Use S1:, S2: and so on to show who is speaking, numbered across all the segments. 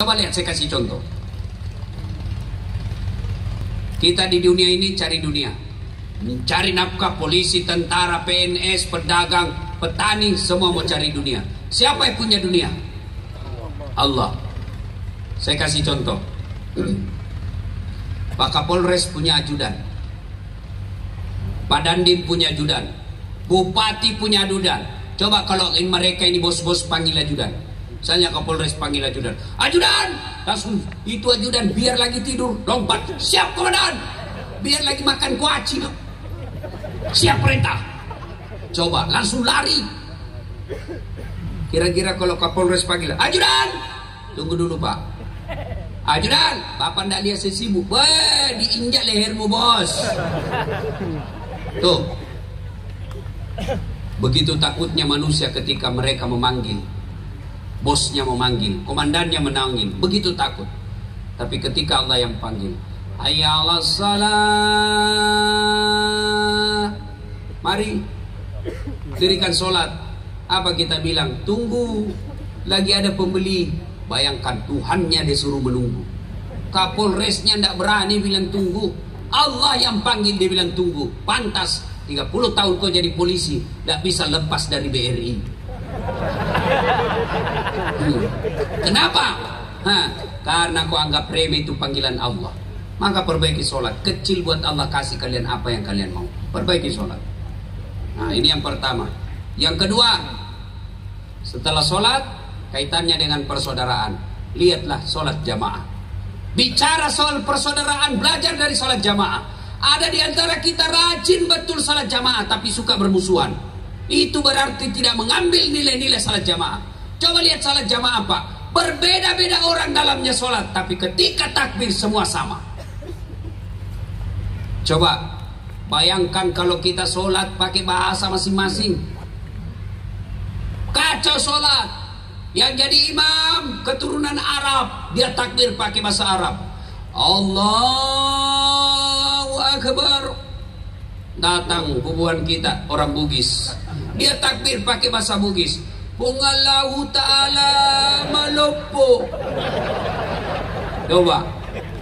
S1: Coba lihat saya kasih contoh. Kita di dunia ini cari dunia. Mencari nafkah polisi, tentara, PNS, pedagang, petani, semua mau cari dunia. Siapa yang punya dunia? Allah. Saya kasih contoh. Pak Kapolres punya ajudan. Pak Dandim punya ajudan. Bupati punya ajudan. Coba kalau mereka ini bos-bos panggil ajudan. Misalnya Kapolres panggil ajudan. Ajudan! Langsung itu ajudan biar lagi tidur. Lompat. Siap komandan! Biar lagi makan kuaci. Siap perintah. Coba langsung lari. Kira-kira kalau Kapolres panggil. Ajudan! Tunggu dulu Pak. Ajudan! Bapak ndak lihat saya sibuk. Wah, diinjak lehermu bos. Tuh. Begitu takutnya manusia ketika mereka memanggil bosnya memanggil, komandannya menangin, begitu takut. Tapi ketika Allah yang panggil, Hayyalah salat. Mari dirikan sholat. Apa kita bilang? Tunggu. Lagi ada pembeli. Bayangkan Tuhannya disuruh menunggu. Kapolresnya tidak berani bilang tunggu. Allah yang panggil dia bilang tunggu. Pantas 30 tahun kau jadi polisi. Tidak bisa lepas dari BRI. Kenapa? Hah, karena kau anggap remeh itu panggilan Allah. Maka perbaiki sholat. Kecil buat Allah kasih kalian apa yang kalian mau. Perbaiki sholat. Nah ini yang pertama. Yang kedua, setelah sholat, kaitannya dengan persaudaraan. Lihatlah sholat jamaah. Bicara soal persaudaraan, belajar dari sholat jamaah. Ada di antara kita rajin betul sholat jamaah, tapi suka bermusuhan. Itu berarti tidak mengambil nilai-nilai salat jamaah. Coba lihat salat jamaah Pak. Berbeda-beda orang dalamnya sholat. Tapi ketika takbir semua sama. Coba bayangkan kalau kita sholat pakai bahasa masing-masing. Kacau sholat. Yang jadi imam keturunan Arab. Dia takbir pakai bahasa Arab. Allahu Akbar. Datang hubungan kita orang Bugis. Dia takbir pakai bahasa Bugis. Pungallahu ta'ala malopo. Coba.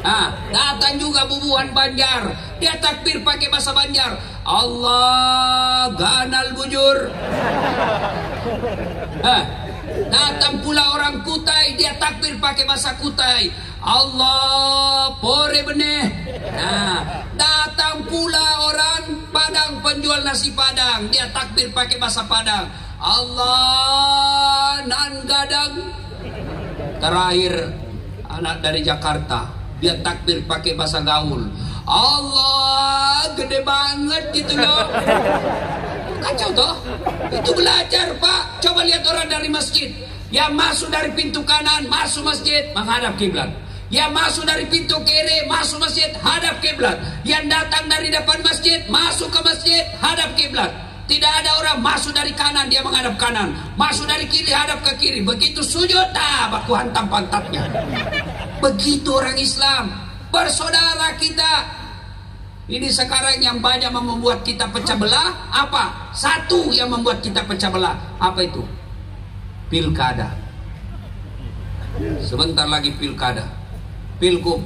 S1: Ah, datang juga bubuhan Banjar. Dia takbir pakai bahasa Banjar. Allah ganal bujur. Ah, datang pula orang Kutai, dia takbir pakai bahasa Kutai. Allah pore beneh. Nah, datang pula orang Padang penjual nasi Padang, dia takbir pakai bahasa Padang. Allah nan gadang. Terakhir anak dari Jakarta, dia takbir pakai bahasa gaul. Allah gede banget gitu loh. Kacau toh? Itu belajar pak. Coba lihat orang dari masjid. Yang masuk dari pintu kanan, masuk masjid, menghadap kiblat. Yang masuk dari pintu kiri, masuk masjid, hadap kiblat. Yang datang dari depan masjid, masuk ke masjid, hadap kiblat. Tidak ada orang masuk dari kanan, dia menghadap kanan. Masuk dari kiri, hadap ke kiri. Begitu sujud, ah, baku hantam pantatnya. Begitu orang Islam. Bersaudara kita. Ini sekarang yang banyak membuat kita pecah belah. Apa? Satu yang membuat kita pecah belah. Apa itu? Pilkada. Sebentar lagi pilkada pilgub.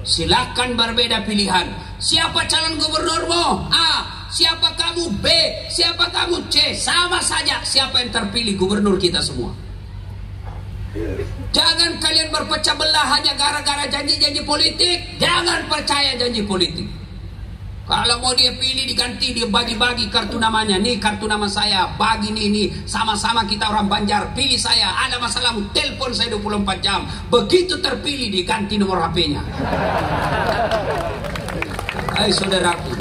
S1: Silakan berbeda pilihan. Siapa calon gubernurmu? A. Siapa kamu? B. Siapa kamu? C. Sama saja siapa yang terpilih gubernur kita semua. Jangan kalian berpecah belah hanya gara-gara janji-janji politik. Jangan percaya janji politik. Kalau mau dia pilih diganti dia bagi-bagi kartu namanya. Nih kartu nama saya, bagi nih nih. Sama-sama kita orang Banjar, pilih saya. Ada masalah, telepon saya 24 jam. Begitu terpilih diganti nomor HP-nya. Hai saudaraku,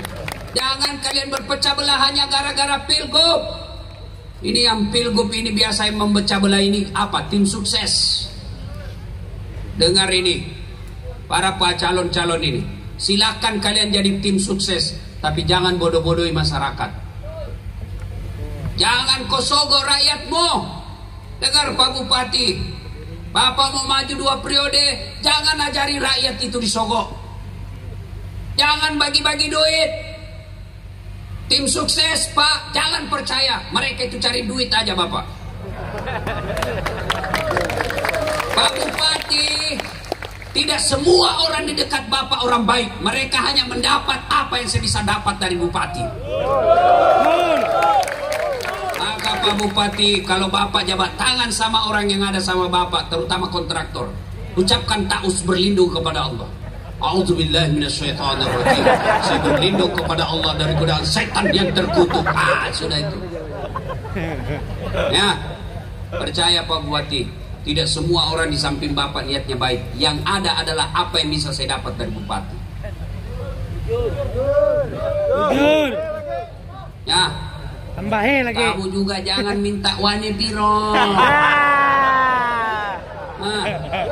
S1: jangan kalian berpecah belah hanya gara-gara pilgub. Ini yang pilgub ini biasa yang memecah belah ini apa? Tim sukses. Dengar ini, para calon-calon ini. Silakan kalian jadi tim sukses, tapi jangan bodoh-bodohi masyarakat. Jangan kosogo rakyatmu. Dengar Pak Bupati, Bapak mau maju dua periode, jangan ajari rakyat itu disogok. Jangan bagi-bagi duit. Tim sukses Pak, jangan percaya. Mereka itu cari duit aja Bapak. Pak Bupati Tidak semua orang di dekat Bapak orang baik. Mereka hanya mendapat apa yang saya bisa dapat dari Bupati. Maka Pak Bupati, kalau Bapak jabat tangan sama orang yang ada sama Bapak, terutama kontraktor, ucapkan taus berlindung kepada Allah. Minasyaitonirrajim. Saya berlindung kepada Allah dari godaan setan yang terkutuk. Ah, sudah itu. Ya, percaya Pak Bupati, tidak semua orang di samping Bapak niatnya baik. Yang ada adalah apa yang bisa saya dapat dari Bupati.
S2: Jujur.
S1: Ya,
S2: Tambahin lagi.
S1: kamu juga jangan minta wane biro. Nah,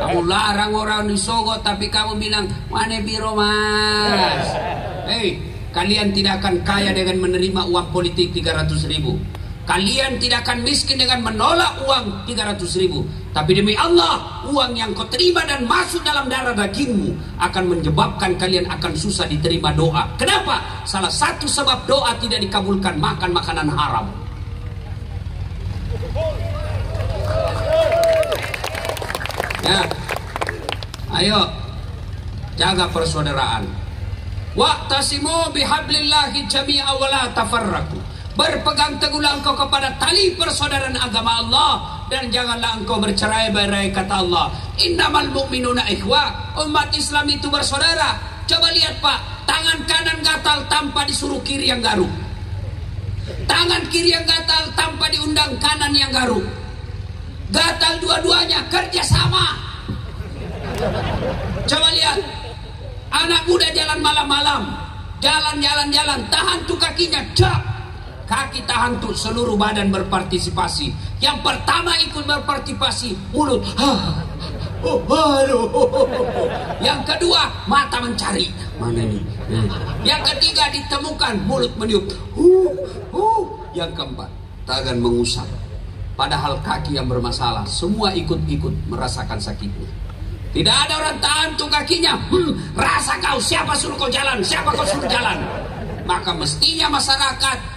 S1: kamu larang orang di Sogo tapi kamu bilang wane biro mas. Hei, kalian tidak akan kaya dengan menerima uang politik 300 ribu. Kalian tidak akan miskin dengan menolak uang 300 ribu. Tapi demi Allah, uang yang kau terima dan masuk dalam darah dagingmu akan menyebabkan kalian akan susah diterima doa. Kenapa? Salah satu sebab doa tidak dikabulkan makan makanan haram. Ya. Ayo. Jaga persaudaraan. Wa'tasimu bihablillahi jami'a wa la tafarraqu. Berpegang teguhlah engkau kepada tali persaudaraan agama Allah dan janganlah engkau bercerai-berai kata Allah. Innamal mu'minuna ikhwa. Umat Islam itu bersaudara. Coba lihat Pak, tangan kanan gatal tanpa disuruh kiri yang garuk. Tangan kiri yang gatal tanpa diundang kanan yang garuk. Gatal dua-duanya kerja sama. Coba lihat. Anak muda jalan malam-malam. Jalan-jalan-jalan. Tahan tuh kakinya. Cak. Kaki tahan tuh seluruh badan berpartisipasi. Yang pertama ikut berpartisipasi. Mulut. Oh, halo. Yang kedua mata mencari. Mana ini? Hmm. Yang ketiga ditemukan mulut meniup. Huh, huh. Yang keempat tangan mengusap. Padahal kaki yang bermasalah semua ikut-ikut merasakan sakitnya. Tidak ada orang tahan tuh kakinya. Hmm, rasa kau siapa suruh kau jalan? Siapa kau suruh jalan? Maka mestinya masyarakat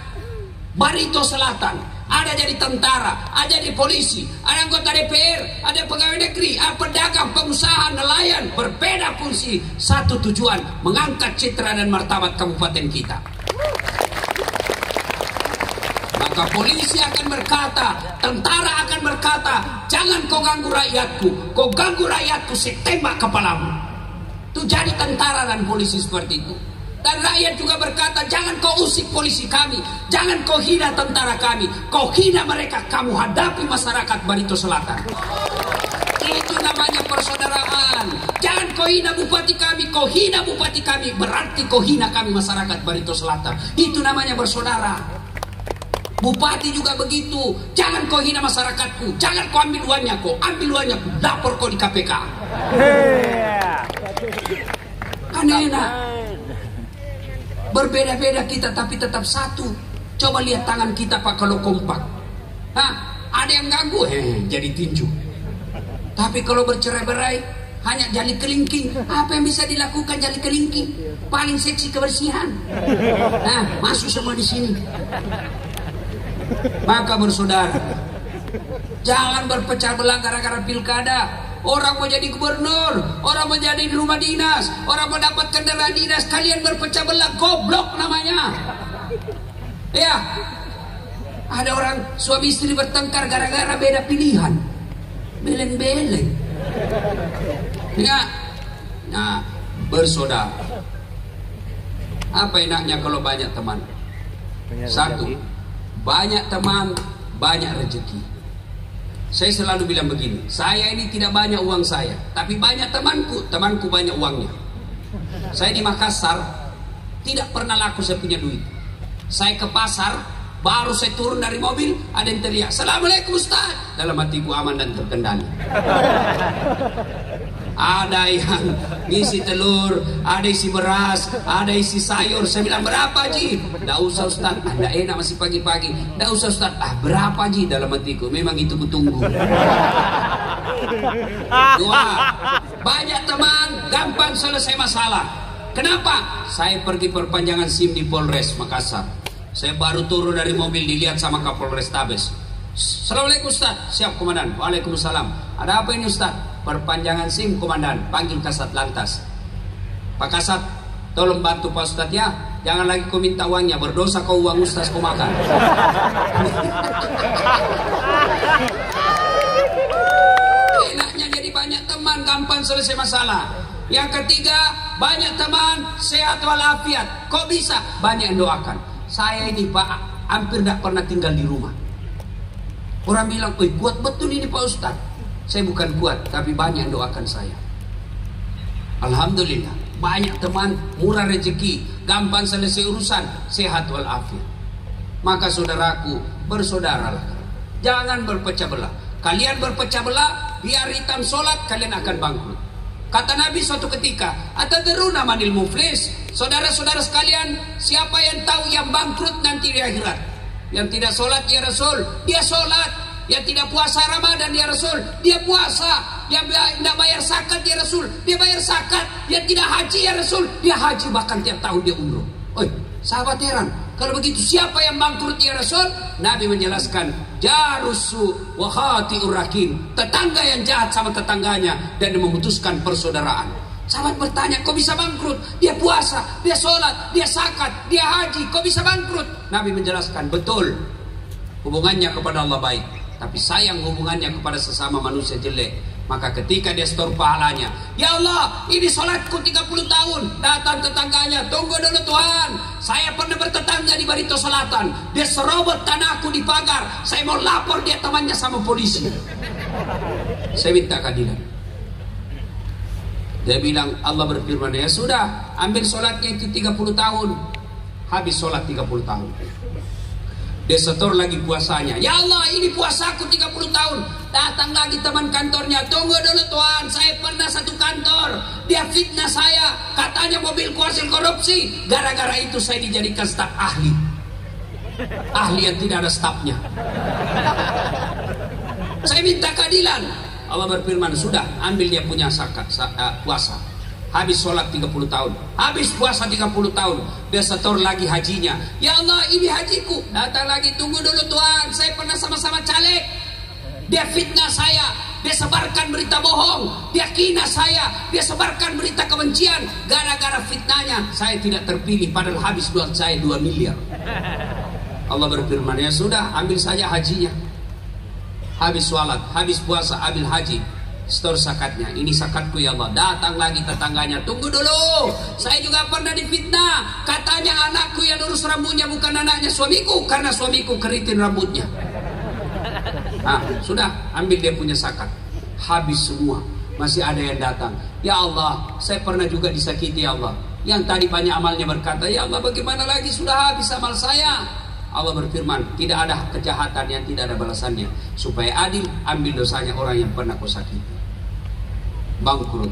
S1: Barito Selatan ada jadi tentara, ada jadi polisi, ada anggota DPR, ada pegawai negeri, ada pedagang, pengusaha, nelayan, berbeda fungsi, satu tujuan mengangkat citra dan martabat kabupaten kita. Maka polisi akan berkata, tentara akan berkata, jangan kau ganggu rakyatku, kau ganggu rakyatku, saya tembak kepalamu. Itu jadi tentara dan polisi seperti itu. Dan rakyat juga berkata, jangan kau usik polisi kami, jangan kau hina tentara kami, kau hina mereka, kamu hadapi masyarakat Barito Selatan. Itu namanya persaudaraan. Jangan kau hina bupati kami, kau hina bupati kami, berarti kau hina kami masyarakat Barito Selatan. Itu namanya bersaudara. Bupati juga begitu. Jangan kau hina masyarakatku. Jangan kau ambil uangnya kau. Ambil uangnya. Lapor kau di KPK. Kan enak. Berbeda-beda kita tapi tetap satu. Coba lihat tangan kita Pak kalau kompak. Hah? Ada yang ganggu? Eh, jadi tinju. Tapi kalau bercerai-berai hanya jali kelingking. Apa yang bisa dilakukan jali kelingking? Paling seksi kebersihan. Nah, masuk semua di sini. Maka bersaudara, jangan berpecah belah gara-gara pilkada. Orang mau jadi gubernur, orang mau jadi di rumah dinas, orang mau dapat kendaraan dinas, kalian berpecah belah, goblok namanya. Ya, ada orang suami istri bertengkar gara-gara beda pilihan, beleng-beleng. Ya, nah bersaudara. Apa enaknya kalau banyak teman? Satu, banyak teman, banyak rezeki. Saya selalu bilang begini, saya ini tidak banyak uang saya, tapi banyak temanku, temanku banyak uangnya. Saya di Makassar tidak pernah laku saya punya duit. Saya ke pasar, baru saya turun dari mobil, ada yang teriak, Assalamualaikum Ustaz. Dalam hatiku aman dan terkendali. Ada yang isi telur, ada isi beras, ada isi sayur. Saya bilang berapa Ji? Tidak usah Ustaz, ah, tidak enak masih pagi-pagi. Tidak usah Ustaz, ah berapa Ji dalam hatiku? Memang itu kutunggu. Dua, banyak teman, gampang selesai masalah. Kenapa? Saya pergi perpanjangan SIM di Polres Makassar. Saya baru turun dari mobil dilihat sama Kapolres Tabes. Assalamualaikum Ustaz. Siap komandan. Waalaikumsalam. Ada apa ini Ustaz? Perpanjangan SIM komandan, panggil kasat lantas. Pak kasat, tolong bantu Pak Ustadz ya. Jangan lagi kau minta uangnya, berdosa kau uang Ustaz kau makan. Enaknya jadi banyak teman, gampang selesai masalah. Yang ketiga, banyak teman, sehat walafiat. Kok bisa? Banyak yang doakan. Saya ini Pak, hampir tidak pernah tinggal di rumah. Orang bilang, "Oi, kuat betul ini Pak Ustaz." Saya bukan kuat, tapi banyak doakan saya. Alhamdulillah, banyak teman, murah rezeki, gampang selesai urusan, sehat walafiat. Maka saudaraku, bersaudaralah. Jangan berpecah belah. Kalian berpecah belah, biar hitam solat, kalian akan bangkrut. Kata Nabi suatu ketika, Atadruna manil muflis. Saudara-saudara sekalian, siapa yang tahu yang bangkrut nanti di akhirat? Yang tidak sholat ya Rasul, dia sholat. Yang tidak puasa Ramadan ya Rasul, dia puasa. Yang tidak bayar zakat ya Rasul, dia bayar zakat. Yang tidak haji ya Rasul, dia haji bahkan tiap tahun dia umroh. Oi, sahabat heran. Kalau begitu siapa yang bangkrut ya Rasul? Nabi menjelaskan, jarusu wa khati'ur rakim. Tetangga yang jahat sama tetangganya dan memutuskan persaudaraan. Sahabat bertanya, kok bisa bangkrut? Dia puasa, dia sholat, dia sakat, dia haji, kok bisa bangkrut? Nabi menjelaskan, betul. Hubungannya kepada Allah baik. Tapi sayang hubungannya kepada sesama manusia jelek. Maka ketika dia store pahalanya, Ya Allah, ini sholatku 30 tahun. Datang tetangganya, tunggu dulu Tuhan. Saya pernah bertetangga di Barito Selatan. Dia serobot tanahku di pagar. Saya mau lapor dia temannya sama polisi. Saya minta keadilan. Dia bilang Allah berfirman ya sudah ambil sholatnya itu 30 tahun habis sholat 30 tahun dia setor lagi puasanya. Ya Allah ini puasaku 30 tahun. Datang lagi teman kantornya. Tunggu dulu Tuhan saya pernah satu kantor. Dia fitnah saya. Katanya mobil hasil korupsi. Gara-gara itu saya dijadikan staf ahli. Ahli yang tidak ada stafnya. Saya minta keadilan. Allah berfirman, sudah ambil dia punya sakat, uh, puasa. Habis sholat 30 tahun. Habis puasa 30 tahun. Dia setor lagi hajinya. Ya Allah ini hajiku. Datang lagi, tunggu dulu Tuhan. Saya pernah sama-sama caleg. Dia fitnah saya. Dia sebarkan berita bohong. Dia kina saya. Dia sebarkan berita kebencian. Gara-gara fitnahnya. Saya tidak terpilih. Padahal habis duit saya 2 miliar. Allah berfirman, ya sudah ambil saja hajinya habis sholat, habis puasa, ambil haji, store sakatnya. Ini sakatku ya Allah. Datang lagi tetangganya. Tunggu dulu. Saya juga pernah difitnah. Katanya anakku yang lurus rambutnya bukan anaknya suamiku. Karena suamiku keritin rambutnya. Nah, sudah. Ambil dia punya sakat. Habis semua. Masih ada yang datang. Ya Allah, saya pernah juga disakiti ya Allah. Yang tadi banyak amalnya berkata, Ya Allah bagaimana lagi sudah habis amal saya. Allah berfirman, tidak ada kejahatan yang tidak ada balasannya. Supaya adil, ambil dosanya orang yang pernah kau sakiti. Bangkrut.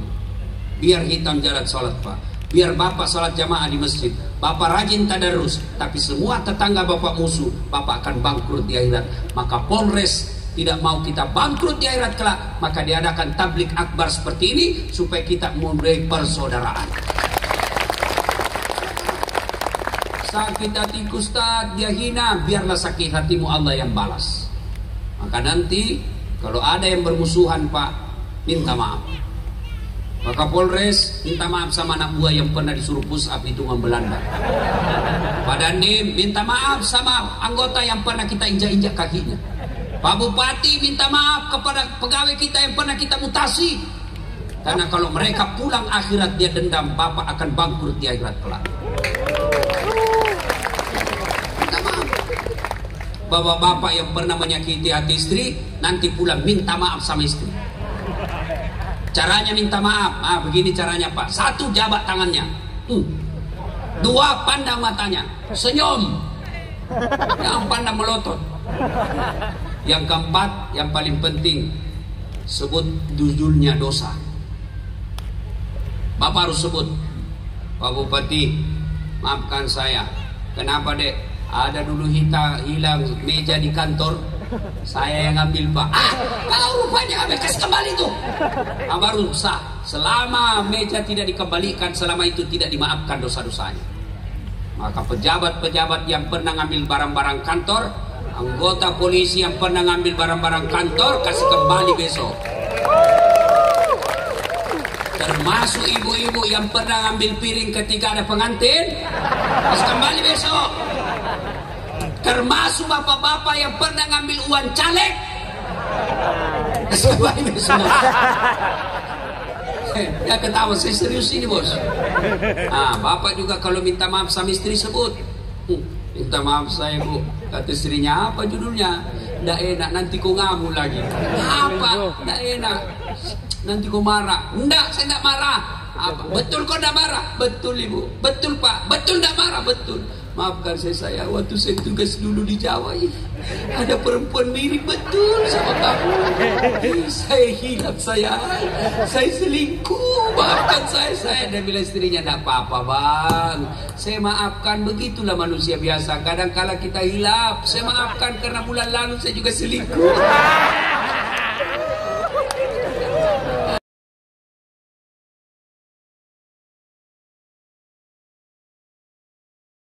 S1: Biar hitam jalan sholat pak. Biar bapak sholat jamaah di masjid. Bapak rajin tadarus. Tapi semua tetangga bapak musuh. Bapak akan bangkrut di akhirat. Maka Polres tidak mau kita bangkrut di akhirat kelak. Maka diadakan tablik akbar seperti ini. Supaya kita memulai persaudaraan. Sakit hati Ustaz dia hina biarlah sakit hatimu Allah yang balas. Maka nanti kalau ada yang bermusuhan Pak minta maaf. Maka Polres minta maaf sama anak buah yang pernah disuruh push up itu Belanda. Pak Dandim minta maaf sama anggota yang pernah kita injak-injak kakinya. Pak Bupati minta maaf kepada pegawai kita yang pernah kita mutasi. Karena kalau mereka pulang akhirat dia dendam Bapak akan bangkrut di akhirat kelak bapak-bapak yang pernah menyakiti hati istri nanti pulang minta maaf sama istri. Caranya minta maaf. Ah begini caranya pak. Satu jabat tangannya. Uh. dua pandang matanya. Senyum. Yang pandang melotot. Yang keempat yang paling penting sebut judulnya dosa. Bapak harus sebut Pak Bupati maafkan saya. Kenapa dek ada dulu hita hilang meja di kantor saya yang ambil pak ah kau rupanya ambil kasih kembali tuh nah, baru selama meja tidak dikembalikan selama itu tidak dimaafkan dosa-dosanya maka pejabat-pejabat yang pernah ngambil barang-barang kantor anggota polisi yang pernah ngambil barang-barang kantor kasih kembali besok Termasuk ibu-ibu yang pernah ngambil piring ketika ada pengantin. Harus kembali besok. Termasuk bapak-bapak yang pernah ngambil uang caleg. Harus kembali besok. Ya ketawa, saya serius ini bos. Ah, bapak juga kalau minta maaf sama istri sebut. Hmm, minta maaf saya bu. Kata istrinya apa judulnya? Nggak enak nanti kau ngamu lagi. Apa? Nggak enak. Nanti kau marah. Nggak, saya nggak marah. Apa? Betul kau nggak marah? Betul ibu. Betul pak. Betul nggak marah? Betul. Maafkan saya saya waktu saya tugas dulu di Jawa ini ada perempuan mirip betul sama kamu. Saya hilang saya, saya selingkuh. Maafkan saya saya dan bila istrinya tidak apa-apa bang. Saya maafkan begitulah manusia biasa. Kadang kala kita hilap. Saya maafkan karena bulan lalu saya juga selingkuh.